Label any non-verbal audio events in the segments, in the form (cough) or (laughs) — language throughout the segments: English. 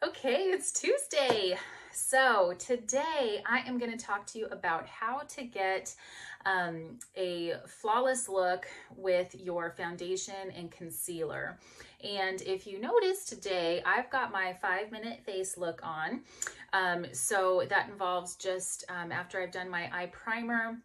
Okay, it's Tuesday. So today I am going to talk to you about how to get um, a flawless look with your foundation and concealer. And if you notice today, I've got my five minute face look on. Um, so that involves just um, after I've done my eye primer,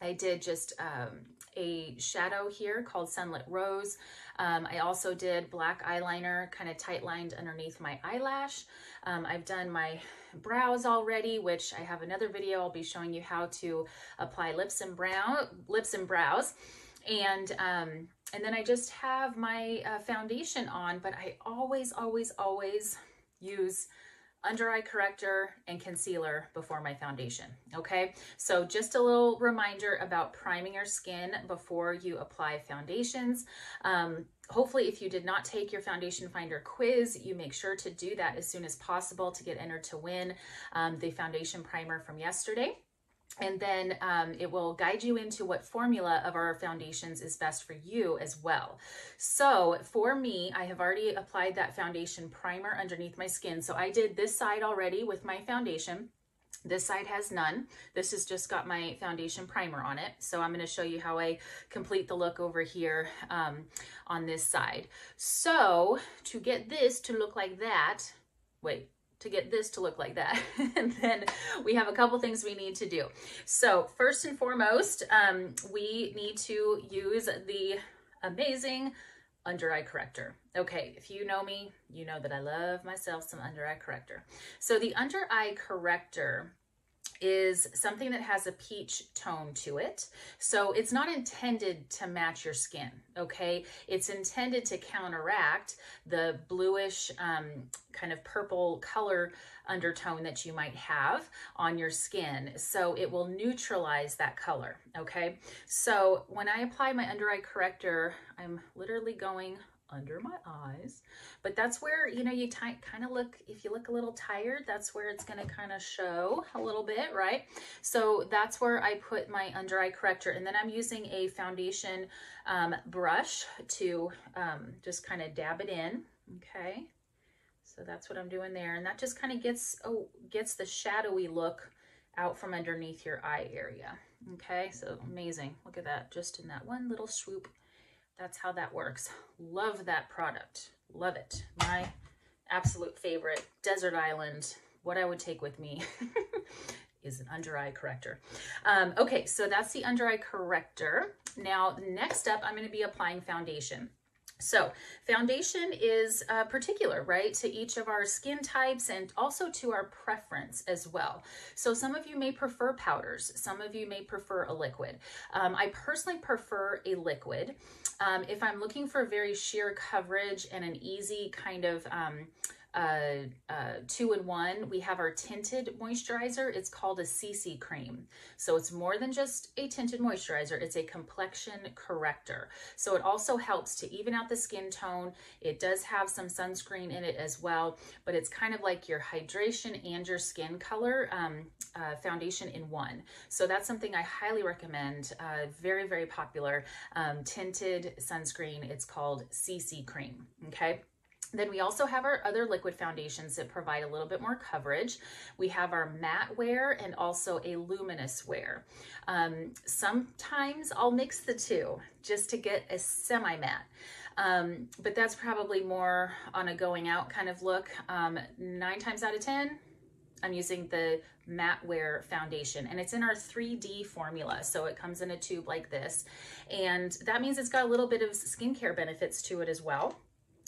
I did just um, a shadow here called Sunlit Rose. Um, I also did black eyeliner, kind of tight lined underneath my eyelash. Um, I've done my brows already, which I have another video. I'll be showing you how to apply lips and brow, lips and brows. And, um, and then I just have my uh, foundation on, but I always, always, always use under eye corrector and concealer before my foundation. Okay, so just a little reminder about priming your skin before you apply foundations. Um, hopefully, if you did not take your foundation finder quiz, you make sure to do that as soon as possible to get entered to win um, the foundation primer from yesterday and then um, it will guide you into what formula of our foundations is best for you as well. So for me, I have already applied that foundation primer underneath my skin. So I did this side already with my foundation. This side has none. This has just got my foundation primer on it. So I'm going to show you how I complete the look over here um, on this side. So to get this to look like that, wait, to get this to look like that. (laughs) and then we have a couple things we need to do. So first and foremost, um, we need to use the amazing under eye corrector. Okay, if you know me, you know that I love myself some under eye corrector. So the under eye corrector is something that has a peach tone to it. So it's not intended to match your skin, okay? It's intended to counteract the bluish um, kind of purple color undertone that you might have on your skin. So it will neutralize that color, okay? So when I apply my under eye corrector, I'm literally going under my eyes. But that's where, you know, you kind of look, if you look a little tired, that's where it's going to kind of show a little bit, right? So that's where I put my under eye corrector. And then I'm using a foundation um, brush to um, just kind of dab it in, okay? So that's what I'm doing there. And that just kind of gets, oh, gets the shadowy look out from underneath your eye area. Okay, so amazing. Look at that, just in that one little swoop that's how that works. Love that product. Love it. My absolute favorite. Desert Island. What I would take with me (laughs) is an under eye corrector. Um, okay, so that's the under eye corrector. Now, next up, I'm going to be applying foundation. So foundation is uh, particular, right, to each of our skin types and also to our preference as well. So some of you may prefer powders. Some of you may prefer a liquid. Um, I personally prefer a liquid. Um, if I'm looking for very sheer coverage and an easy kind of um, uh, uh, two in one. We have our tinted moisturizer. It's called a CC cream. So it's more than just a tinted moisturizer. It's a complexion corrector. So it also helps to even out the skin tone. It does have some sunscreen in it as well, but it's kind of like your hydration and your skin color um, uh, foundation in one. So that's something I highly recommend. Uh, very, very popular um, tinted sunscreen. It's called CC cream. Okay. Then we also have our other liquid foundations that provide a little bit more coverage. We have our matte wear and also a luminous wear. Um, sometimes I'll mix the two just to get a semi-matte. Um, but that's probably more on a going out kind of look. Um, nine times out of 10, I'm using the matte wear foundation and it's in our 3D formula. So it comes in a tube like this. And that means it's got a little bit of skincare benefits to it as well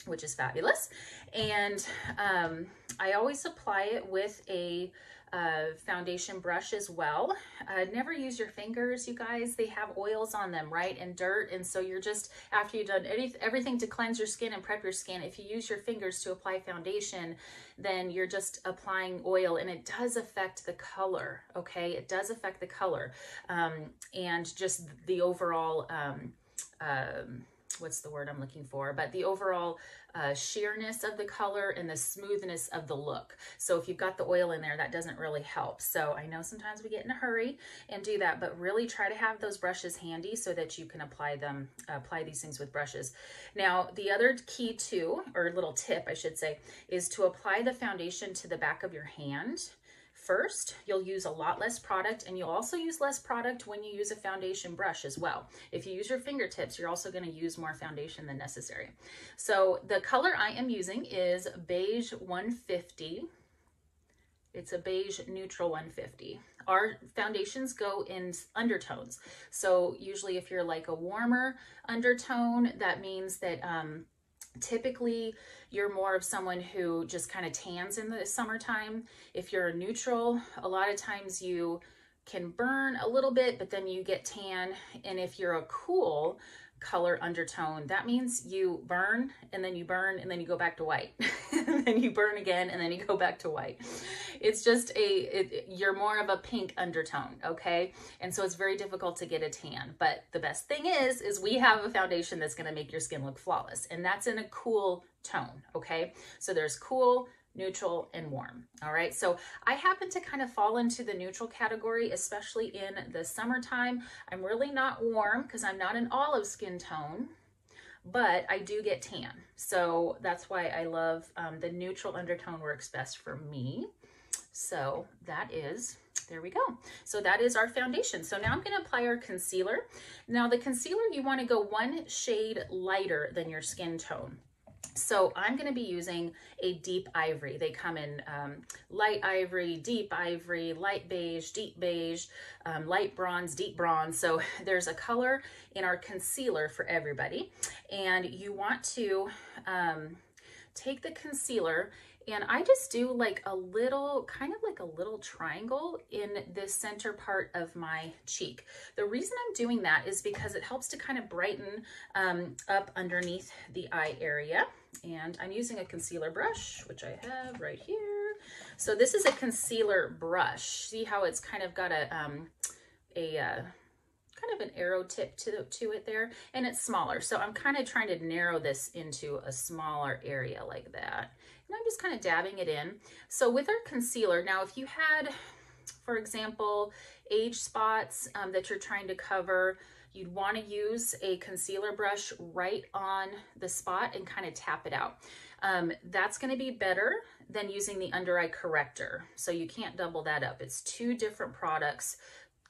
which is fabulous. And um, I always apply it with a uh, foundation brush as well. Uh, never use your fingers, you guys. They have oils on them, right? And dirt. And so you're just, after you've done any, everything to cleanse your skin and prep your skin, if you use your fingers to apply foundation, then you're just applying oil and it does affect the color, okay? It does affect the color um, and just the overall um, um, what's the word I'm looking for, but the overall uh, sheerness of the color and the smoothness of the look. So if you've got the oil in there, that doesn't really help. So I know sometimes we get in a hurry and do that, but really try to have those brushes handy so that you can apply them, apply these things with brushes. Now, the other key too, or little tip I should say, is to apply the foundation to the back of your hand first, you'll use a lot less product and you'll also use less product when you use a foundation brush as well. If you use your fingertips, you're also gonna use more foundation than necessary. So the color I am using is beige 150. It's a beige neutral 150. Our foundations go in undertones. So usually if you're like a warmer undertone, that means that um, Typically, you're more of someone who just kind of tans in the summertime. If you're a neutral, a lot of times you can burn a little bit, but then you get tan. And if you're a cool, color undertone. That means you burn and then you burn and then you go back to white. (laughs) and then you burn again and then you go back to white. It's just a, it, you're more of a pink undertone, okay? And so it's very difficult to get a tan. But the best thing is, is we have a foundation that's gonna make your skin look flawless. And that's in a cool tone, okay? So there's cool, neutral, and warm. All right, so I happen to kind of fall into the neutral category, especially in the summertime. I'm really not warm because I'm not an olive skin tone, but I do get tan. So that's why I love um, the neutral undertone works best for me. So that is, there we go. So that is our foundation. So now I'm gonna apply our concealer. Now the concealer, you wanna go one shade lighter than your skin tone. So I'm going to be using a deep ivory. They come in um, light ivory, deep ivory, light beige, deep beige, um, light bronze, deep bronze. So (laughs) there's a color in our concealer for everybody. And you want to um, take the concealer and I just do like a little, kind of like a little triangle in this center part of my cheek. The reason I'm doing that is because it helps to kind of brighten um, up underneath the eye area. And I'm using a concealer brush, which I have right here. So this is a concealer brush. See how it's kind of got a, um, a, uh, kind of an arrow tip to, to it there and it's smaller. So I'm kind of trying to narrow this into a smaller area like that. And I'm just kind of dabbing it in. So with our concealer, now if you had, for example, age spots um, that you're trying to cover, you'd want to use a concealer brush right on the spot and kind of tap it out. Um, that's going to be better than using the under eye corrector. So you can't double that up. It's two different products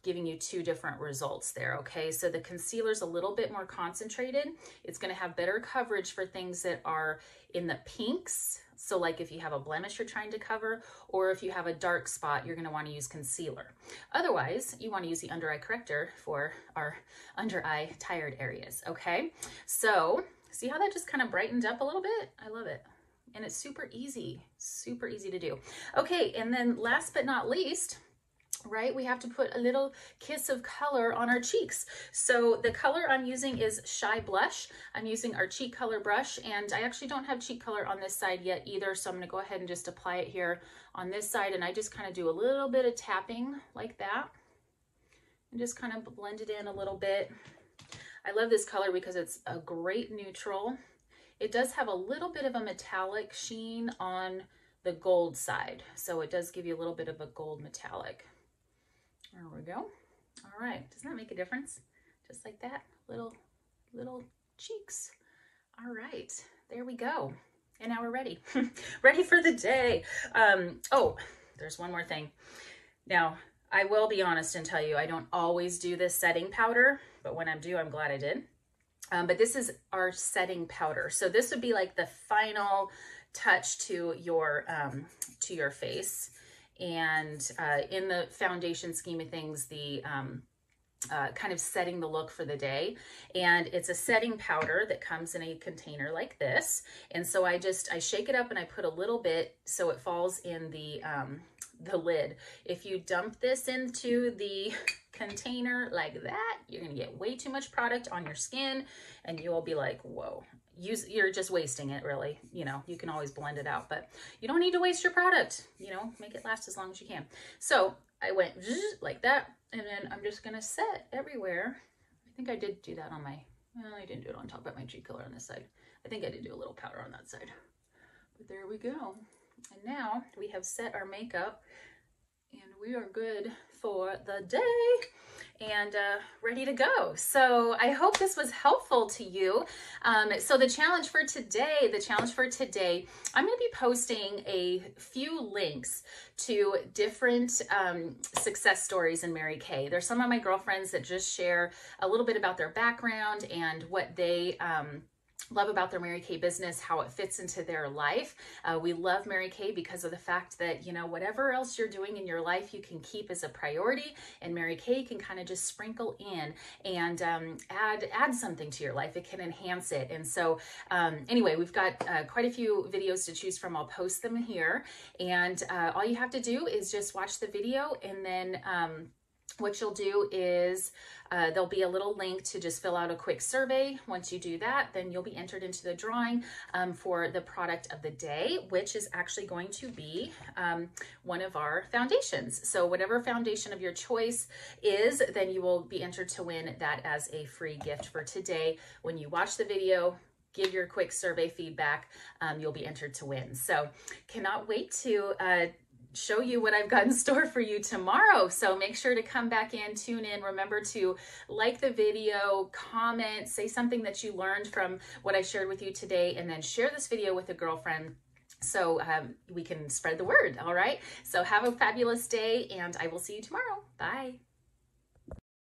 giving you two different results there, okay? So the concealer's a little bit more concentrated. It's gonna have better coverage for things that are in the pinks. So like if you have a blemish you're trying to cover, or if you have a dark spot, you're gonna wanna use concealer. Otherwise, you wanna use the under eye corrector for our under eye tired areas, okay? So see how that just kind of brightened up a little bit? I love it. And it's super easy, super easy to do. Okay, and then last but not least, right? We have to put a little kiss of color on our cheeks. So the color I'm using is Shy Blush. I'm using our cheek color brush and I actually don't have cheek color on this side yet either. So I'm gonna go ahead and just apply it here on this side and I just kind of do a little bit of tapping like that and just kind of blend it in a little bit. I love this color because it's a great neutral. It does have a little bit of a metallic sheen on the gold side. So it does give you a little bit of a gold metallic. There we go. All right, doesn't that make a difference? Just like that, little, little cheeks. All right, there we go. And now we're ready, (laughs) ready for the day. Um, oh, there's one more thing. Now, I will be honest and tell you, I don't always do this setting powder, but when I'm do, I'm glad I did. Um, but this is our setting powder. So this would be like the final touch to your, um, to your face. And uh, in the foundation scheme of things, the um, uh, kind of setting the look for the day. And it's a setting powder that comes in a container like this. And so I just, I shake it up and I put a little bit so it falls in the, um, the lid. If you dump this into the (laughs) container like that, you're gonna get way too much product on your skin and you'll be like, whoa, use you're just wasting it really you know you can always blend it out but you don't need to waste your product you know make it last as long as you can so I went like that and then I'm just gonna set everywhere I think I did do that on my Well, I didn't do it on top of my cheek color on this side. I think I did do a little powder on that side. But there we go. And now we have set our makeup we are good for the day and uh, ready to go. So I hope this was helpful to you. Um, so the challenge for today, the challenge for today, I'm going to be posting a few links to different um, success stories in Mary Kay. There's some of my girlfriends that just share a little bit about their background and what they um, love about their Mary Kay business, how it fits into their life. Uh, we love Mary Kay because of the fact that, you know, whatever else you're doing in your life, you can keep as a priority and Mary Kay can kind of just sprinkle in and um, add, add something to your life. It can enhance it. And so um, anyway, we've got uh, quite a few videos to choose from. I'll post them here. And uh, all you have to do is just watch the video and then um, what you'll do is uh, there'll be a little link to just fill out a quick survey. Once you do that, then you'll be entered into the drawing um, for the product of the day, which is actually going to be um, one of our foundations. So whatever foundation of your choice is, then you will be entered to win that as a free gift for today. When you watch the video, give your quick survey feedback, um, you'll be entered to win. So cannot wait to uh, show you what I've got in (laughs) store for you tomorrow. So make sure to come back in, tune in. Remember to like the video, comment, say something that you learned from what I shared with you today, and then share this video with a girlfriend so um, we can spread the word. All right. So have a fabulous day, and I will see you tomorrow. Bye.